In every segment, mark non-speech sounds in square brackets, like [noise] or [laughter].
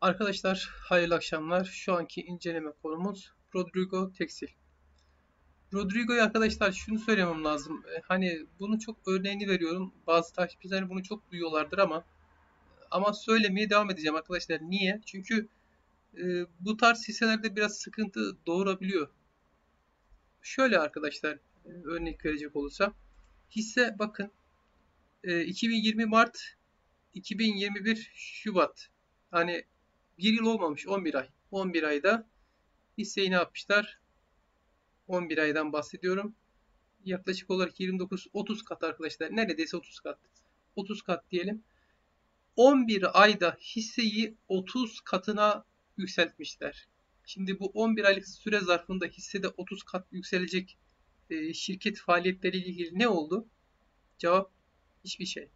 Arkadaşlar hayırlı akşamlar. Şu anki inceleme konumuz Rodrigo Tekstil. Rodrigo'yu arkadaşlar şunu söylemem lazım. E, Hani bunu çok örneğini veriyorum. Bazı takipçiler bunu çok duyuyorlardır ama ama söylemeye devam edeceğim arkadaşlar. Niye? Çünkü e, bu tarz hisselerde biraz sıkıntı doğurabiliyor. Şöyle arkadaşlar e, örnek verecek olursam. Hisse bakın e, 2020 Mart 2021 Şubat. Hani bir yıl olmamış 11 ay. 11 ayda hisseyi ne yapmışlar? 11 aydan bahsediyorum. Yaklaşık olarak 29-30 kat arkadaşlar. Neredeyse 30 kat. 30 kat diyelim. 11 ayda hisseyi 30 katına yükseltmişler. Şimdi bu 11 aylık süre zarfında hissede 30 kat yükselecek şirket faaliyetleriyle ilgili ne oldu? Cevap hiçbir şey.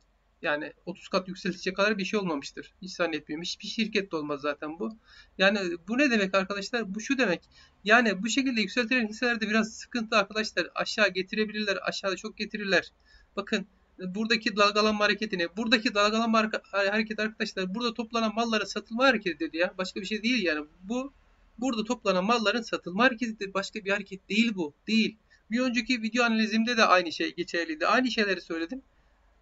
Yani 30 kat yükseltecek kadar bir şey olmamıştır. Hiç zannetmiyorum. Hiçbir şirket de olmaz zaten bu. Yani bu ne demek arkadaşlar? Bu şu demek. Yani bu şekilde yükseltilen hisselerde biraz sıkıntı arkadaşlar. Aşağı getirebilirler. Aşağıda çok getirirler. Bakın buradaki dalgalanma hareketini, buradaki dalgalanma hareketi arkadaşlar burada toplanan malların satılma hareketidir ya. Başka bir şey değil yani. Bu burada toplanan malların satılma hareketidir. Başka bir hareket değil bu. Değil. Bir önceki video analizimde de aynı şey geçerliydi. Aynı şeyleri söyledim.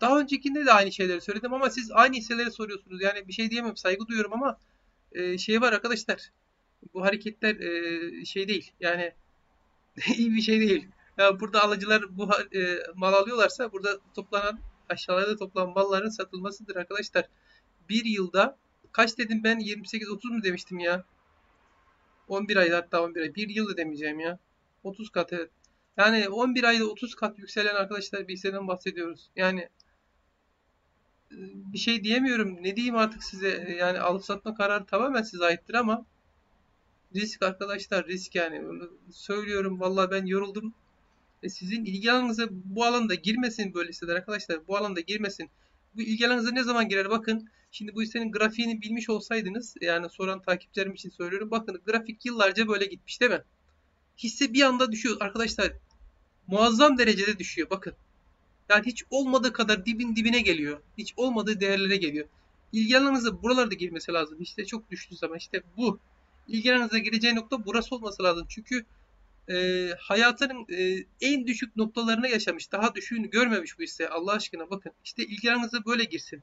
Daha öncekinde de aynı şeyleri söyledim ama siz aynı hisseleri soruyorsunuz. Yani bir şey diyemem saygı duyuyorum ama e, şey var arkadaşlar. Bu hareketler e, şey değil. Yani [laughs] iyi bir şey değil. Yani burada alıcılar bu e, mal alıyorlarsa burada toplanan aşağılarda toplanan malların satılmasıdır arkadaşlar. Bir yılda kaç dedim ben 28-30 mu demiştim ya? 11 ayda hatta 11 ay. Bir yılda demeyeceğim ya. 30 kat evet. Yani 11 ayda 30 kat yükselen arkadaşlar bir hisseden bahsediyoruz. Yani bir şey diyemiyorum. Ne diyeyim artık size? Yani alıp satma kararı tamamen size aittir ama risk arkadaşlar risk yani. Söylüyorum vallahi ben yoruldum. E sizin ilgi alanınıza bu alanda girmesin böyle hisseler arkadaşlar. Bu alanda girmesin. Bu ilgi alanınıza ne zaman girer? Bakın şimdi bu hissenin grafiğini bilmiş olsaydınız yani soran takipçilerim için söylüyorum. Bakın grafik yıllarca böyle gitmiş değil mi? Hisse bir anda düşüyor arkadaşlar. Muazzam derecede düşüyor. Bakın yani hiç olmadığı kadar dibin dibine geliyor. Hiç olmadığı değerlere geliyor. İlgi alanınıza buralarda girmesi lazım. İşte çok düştüğü zaman işte bu. İlgi alanınıza gireceği nokta burası olması lazım. Çünkü e, hayatının e, en düşük noktalarına yaşamış. Daha düşüğünü görmemiş bu hisse. Allah aşkına bakın. İşte ilgi alanınıza böyle girsin.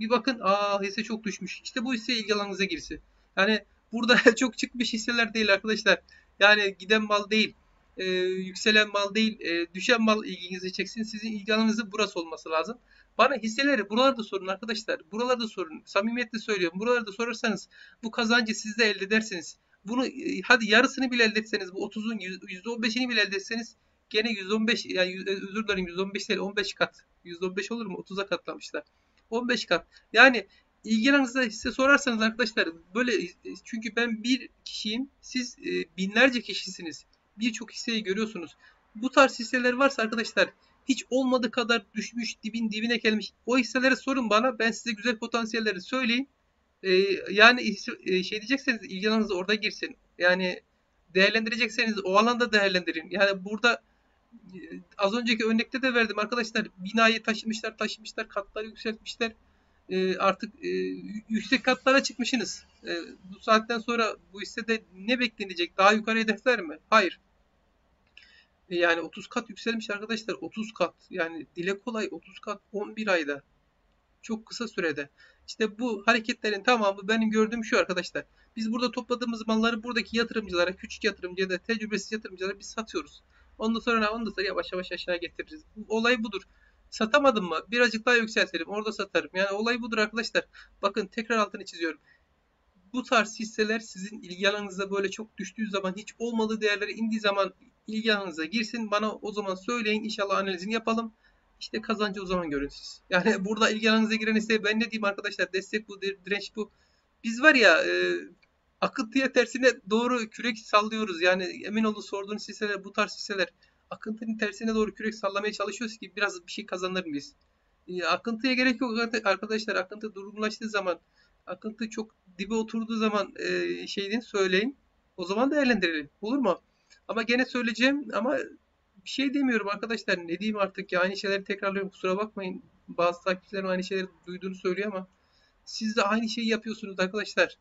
Bir bakın aa hisse çok düşmüş. İşte bu hisse ilgi alanınıza girsin. Yani burada [laughs] çok çıkmış hisseler değil arkadaşlar. Yani giden mal değil e, yükselen mal değil, e, düşen mal ilginizi çeksin. Sizin ilgi burası olması lazım. Bana hisseleri buralarda sorun arkadaşlar. Buralarda sorun. Samimiyetle söylüyorum. Buralarda sorarsanız bu kazancı siz de elde edersiniz. Bunu e, hadi yarısını bile elde etseniz, bu 30'un %15'ini bile elde etseniz gene 115 yani e, özür dilerim 115 değil 15 kat. 115 olur mu? 30'a katlamışlar. 15 kat. Yani ilgi alanınızda hisse sorarsanız arkadaşlar böyle e, çünkü ben bir kişiyim. Siz e, binlerce kişisiniz birçok hisseyi görüyorsunuz. Bu tarz hisseler varsa arkadaşlar hiç olmadığı kadar düşmüş dibin dibine gelmiş. O hisselere sorun bana ben size güzel potansiyelleri söyleyeyim. Ee, yani e, şey diyecekseniz ilgi orada girsin. Yani değerlendirecekseniz o alanda değerlendirin. Yani burada e, az önceki örnekte de verdim arkadaşlar. Binayı taşımışlar, taşımışlar, katları yükseltmişler. E, artık e, yüksek katlara çıkmışsınız. E, bu saatten sonra bu hissede ne beklenecek? Daha yukarı hedefler mi? Hayır. Yani 30 kat yükselmiş arkadaşlar. 30 kat. Yani dile kolay 30 kat 11 ayda. Çok kısa sürede. İşte bu hareketlerin tamamı benim gördüğüm şu arkadaşlar. Biz burada topladığımız malları buradaki yatırımcılara, küçük yatırımcıya da tecrübesiz yatırımcılara biz satıyoruz. Ondan sonra ondan sonra yavaş yavaş aşağı getiririz. Olay budur. Satamadım mı? Birazcık daha yükseltelim. Orada satarım. Yani olay budur arkadaşlar. Bakın tekrar altını çiziyorum. Bu tarz hisseler sizin ilgi alanınıza böyle çok düştüğü zaman hiç olmadığı değerlere indiği zaman ilgi alanınıza girsin. Bana o zaman söyleyin. İnşallah analizini yapalım. İşte kazancı o zaman görün. [laughs] Yani burada ilgi alanınıza giren hisse ben ne diyeyim arkadaşlar destek bu direnç bu. Biz var ya e, akıntıya tersine doğru kürek sallıyoruz. Yani emin olun sorduğunuz hisseler bu tarz hisseler akıntının tersine doğru kürek sallamaya çalışıyoruz ki biraz bir şey kazanır mıyız? E, akıntıya gerek yok arkadaşlar. Akıntı durgunlaştığı zaman, akıntı çok dibe oturduğu zaman e, şeyini söyleyin. O zaman değerlendirelim. Olur mu? Ama gene söyleyeceğim ama bir şey demiyorum arkadaşlar. Ne diyeyim artık ya aynı şeyleri tekrarlıyorum kusura bakmayın. Bazı takipçilerim aynı şeyleri duyduğunu söylüyor ama Siz de aynı şeyi yapıyorsunuz arkadaşlar.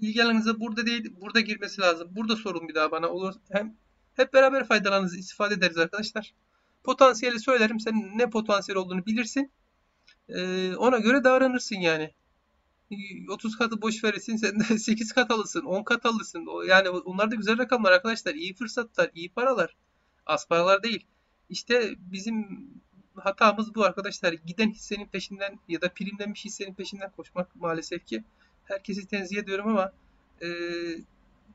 İlgi alanınıza burada değil, burada girmesi lazım. Burada sorun bir daha bana olur. Hem hep beraber faydalarınızı istifade ederiz arkadaşlar. Potansiyeli söylerim. Sen ne potansiyel olduğunu bilirsin. Ee, ona göre davranırsın yani. 30 katı boş verirsin sen de [laughs] 8 kat alırsın 10 kat alırsın. Yani onlar da güzel rakamlar arkadaşlar. İyi fırsatlar, iyi paralar. Az paralar değil. İşte bizim hatamız bu arkadaşlar. Giden hissenin peşinden ya da primlenmiş hissenin peşinden koşmak maalesef ki. Herkesi tenzih ediyorum ama e,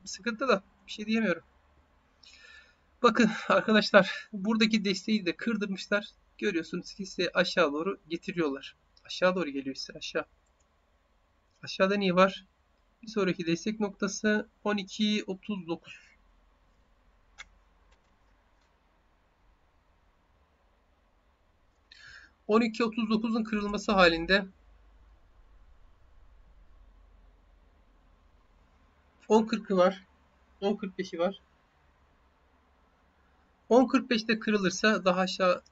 sıkıntı da bir şey diyemiyorum. Bakın arkadaşlar buradaki desteği de kırdırmışlar. Görüyorsunuz ki aşağı doğru getiriyorlar. Aşağı doğru geliyor hisse aşağı. Aşağıda niye var? Bir sonraki destek noktası 12.39. %12.39'un kırılması halinde 10.40'ı var. 10.45'i var. 10.45'te kırılırsa daha aşağı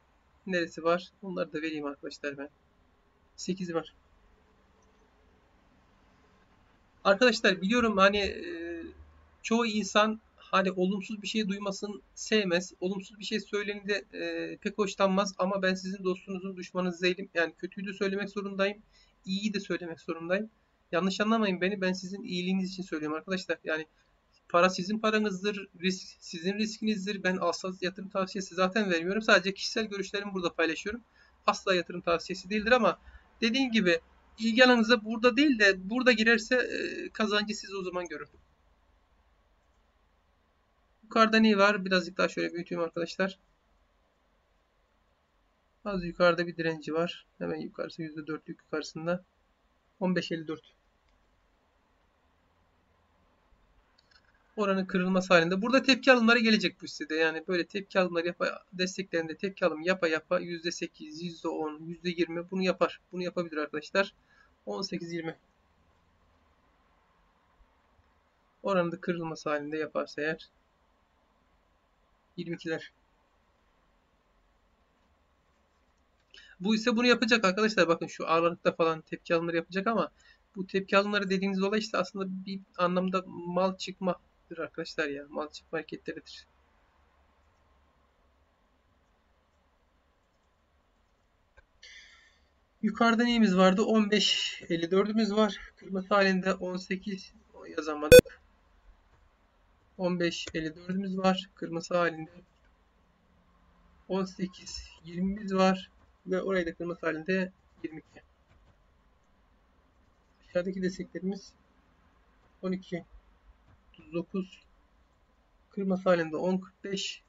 neresi var? Onları da vereyim arkadaşlar ben. 8 var. Arkadaşlar biliyorum hani e, çoğu insan hani olumsuz bir şey duymasını sevmez. Olumsuz bir şey söyleninde e, pek hoşlanmaz ama ben sizin dostunuzun düşmanınız değilim. Yani kötüyü de söylemek zorundayım. İyiyi de söylemek zorundayım. Yanlış anlamayın beni. Ben sizin iyiliğiniz için söylüyorum arkadaşlar. Yani para sizin paranızdır. Risk sizin riskinizdir. Ben asla yatırım tavsiyesi zaten vermiyorum. Sadece kişisel görüşlerimi burada paylaşıyorum. Asla yatırım tavsiyesi değildir ama dediğim gibi ilgi alanınıza burada değil de burada girerse e, kazancı siz o zaman görün. Yukarıda ne var? Birazcık daha şöyle büyüteyim arkadaşlar. Az yukarıda bir direnci var. Hemen yukarısı %4'lük yukarısında. 15.54. Oranın kırılması halinde. Burada tepki alımları gelecek bu hissede. Yani böyle tepki alımları yapa, desteklerinde tepki alım yapa yapa %8, %10, %20 bunu yapar. Bunu yapabilir arkadaşlar. 18-20. Oranın da kırılması halinde yaparsa eğer 22'ler. Bu ise bunu yapacak arkadaşlar. Bakın şu aralıkta falan tepki alımları yapacak ama bu tepki alımları dediğiniz olay işte aslında bir anlamda mal çıkmadır arkadaşlar ya. Mal çıkma hareketleridir. Yukarıda neyimiz vardı? 15.54'ümüz var. Kırmızı halinde 18 yazamadık. 15.54'ümüz var. Kırmızı halinde 18.20'miz var. Ve orayı da kırmızı halinde 22. Aşağıdaki desteklerimiz 12 39 kırmızı halinde 10.45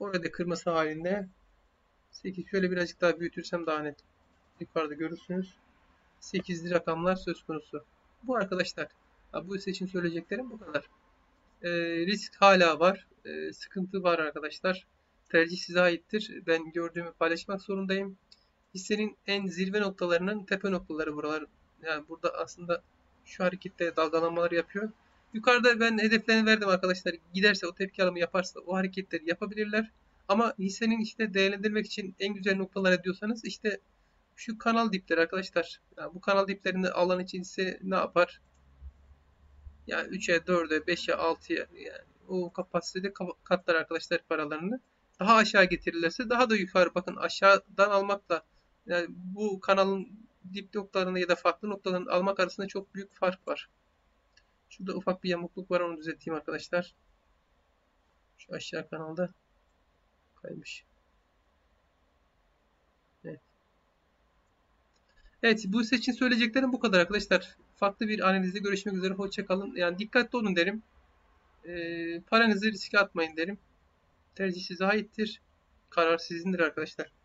orada kırmızı halinde 8 şöyle birazcık daha büyütürsem daha net yukarıda görürsünüz. 8'li rakamlar söz konusu. Bu arkadaşlar bu için söyleyeceklerim bu kadar. E, risk hala var. E, sıkıntı var arkadaşlar. Tercih size aittir. Ben gördüğümü paylaşmak zorundayım. Hissenin en zirve noktalarının tepe noktaları buralar. Yani burada aslında şu harekette dalgalanmalar yapıyor Yukarıda ben hedeflerini verdim arkadaşlar. Giderse o tepki alımı yaparsa o hareketleri yapabilirler. Ama hissenin işte değerlendirmek için en güzel noktalar diyorsanız işte şu kanal dipleri arkadaşlar. Yani bu kanal diplerini alan için ise ne yapar? Yani 3'e, 4'e, 5'e, 6'ya yani o kapasitede katlar arkadaşlar paralarını. Daha aşağı getirirlerse daha da yukarı bakın aşağıdan almakla yani bu kanalın dip noktalarını ya da farklı noktalarını almak arasında çok büyük fark var. Şurada ufak bir yamukluk var onu düzelteyim arkadaşlar. Şu aşağı kanalda kaymış. Evet. Evet bu için söyleyeceklerim bu kadar arkadaşlar. Farklı bir analizde görüşmek üzere. Hoşçakalın. Yani dikkatli olun derim. E, paranızı riske atmayın derim. Tercih size aittir. Karar sizindir arkadaşlar.